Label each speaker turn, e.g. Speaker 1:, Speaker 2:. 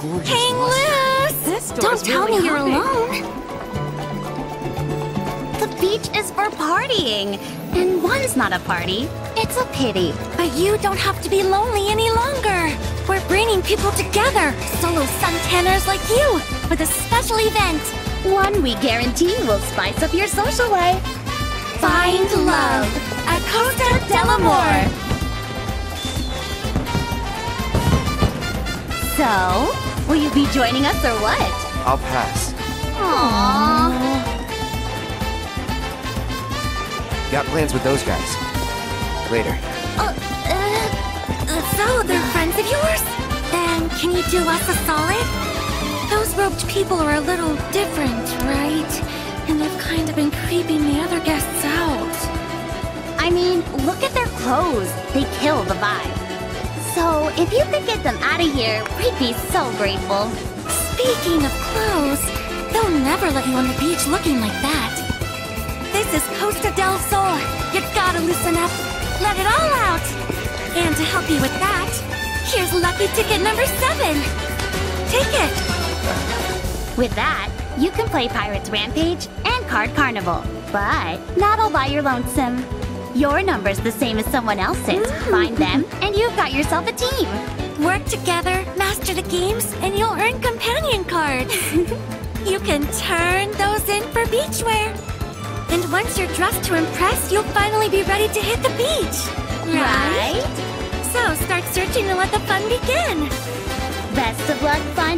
Speaker 1: gorgeous
Speaker 2: Hang loose!
Speaker 3: This
Speaker 2: Don't tell
Speaker 3: really
Speaker 2: me you're
Speaker 3: hopping.
Speaker 2: alone.
Speaker 4: The beach is for partying, and one's not a party. It's a pity.
Speaker 2: But you don't have to be lonely any longer. We're bringing people together, solo suntanners like you, with a special event.
Speaker 4: One we guarantee will spice up your social life.
Speaker 2: Find love at Costa del Amor.
Speaker 4: So, will you be joining us or what?
Speaker 1: I'll pass.
Speaker 4: Aww.
Speaker 1: Got plans with those guys. Later.
Speaker 2: Uh, uh, so they're friends of yours? Then can you do us a solid? Those robed people are a little different, right? And they've kind of been creeping the other guests out.
Speaker 4: I mean, look at their clothes. They kill the vibe. So, if you could get them out of here, we'd be so grateful.
Speaker 2: Speaking of clothes, they'll never let you on the beach looking like that. This is Costa del Sol. You gotta loosen up. Let it all out. And to help you with that, here's lucky ticket number seven. Take it.
Speaker 4: With that, you can play Pirates Rampage and Card Carnival. But not all by your lonesome. Your number's the same as someone else's. Mm. Find them, and you've got yourself a team.
Speaker 2: Work together, master the games, and you'll earn companion cards. you can turn those in for beachwear. And once you're dressed to impress, you'll finally be ready to hit the beach.
Speaker 4: Right?
Speaker 2: So start searching and let the fun begin.
Speaker 4: Best of luck finding